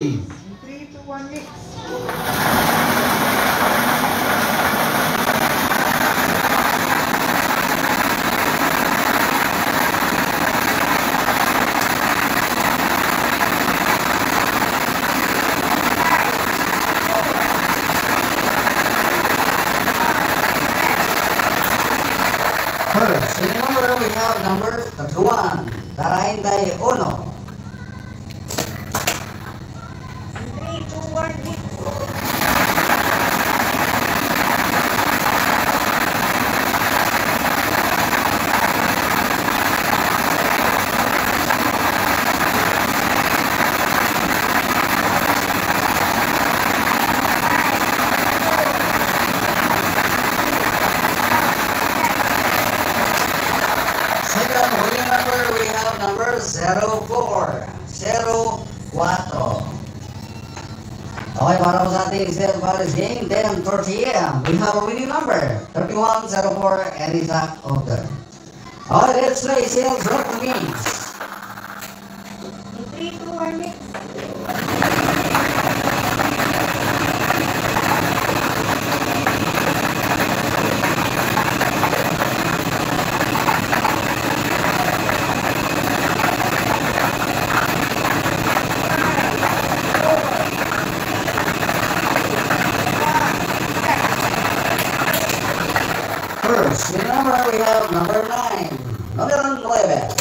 Three, two, one, mix. We have number 31, 31. Three, Second number we have number 04, 04. Po sa ating State Pares game, 10.30 a.m. We have a winning number, 31, 04, and exact order. Okay, let's play sales rock games. Three, two, one, mix. Number we have number 9, number 9.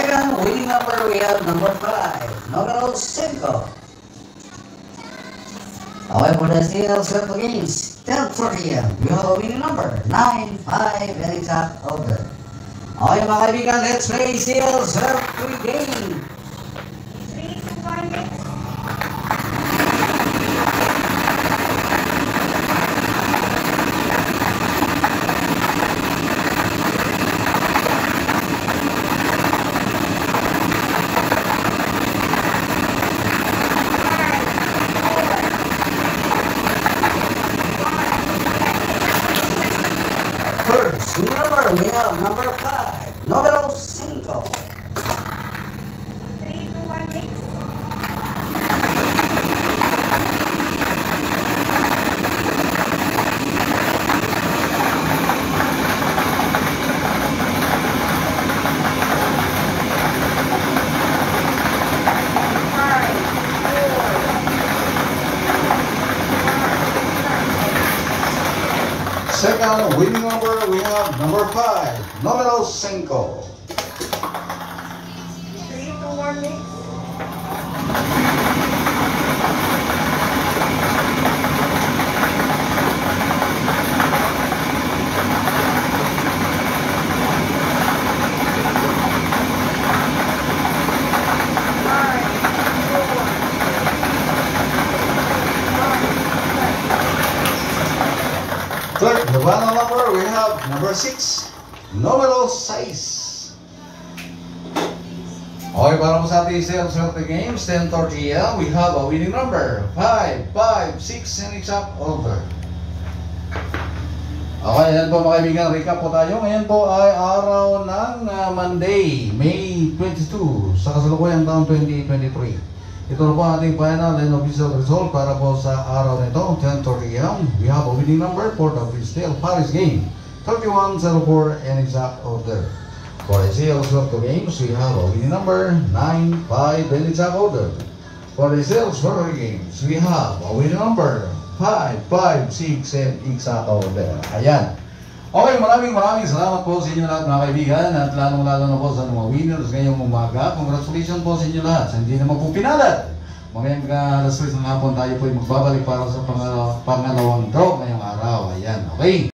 Later on, we number we have number 5, numero 5. However, the sales swept against 10.30 We have a winning number, 9, 5, and it's up over. Okay, mga kaibigan, let's play sales swept again. 3, 2, number 5, number 5. Three, two, one. Second winning number, we have number five, numero cinco. Third, the final number, we have number six, numero seis. Okay, para po sa ating sales of the games, 10.30 a.m., we have a winning number, 5, 5, 6, and exact over. Okay, yan po mga kaibigan, recap po tayo. Ngayon po ay araw ng ah, Monday, May 22, sa kasalukuyang taong 2023. Ito na po ating final and official result para po sa araw nito, 10.30 a.m. We have a winning number for the Freestyle Paris game, 3104 and exact order. For the sales of the games, we have a winning number, 9, 5 and exact order. For the sales for the games, we have a winning number, 5, 5, 6 and exact order. Ayan. Okay, maraming maraming salamat po sa inyo lahat mga kaibigan at lalong lalo na po sa mga winners ngayong umaga. Congratulations po sa inyo lahat. Sa hindi naman po pinalat. Mamayang uh, alas 3 ng hapon tayo po ay magbabalik para sa pangalaw- pangalawang draw ngayong araw. Ayan, okay?